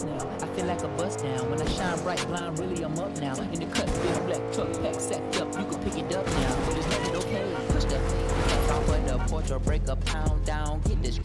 bust now. I feel like a bust now. When I shine bright, blind, really I'm up now. In the cut, big black truck, pack sacked up. You can pick it up now. But it's nothing okay. Push that thing off of the porch or break a pound down. Get this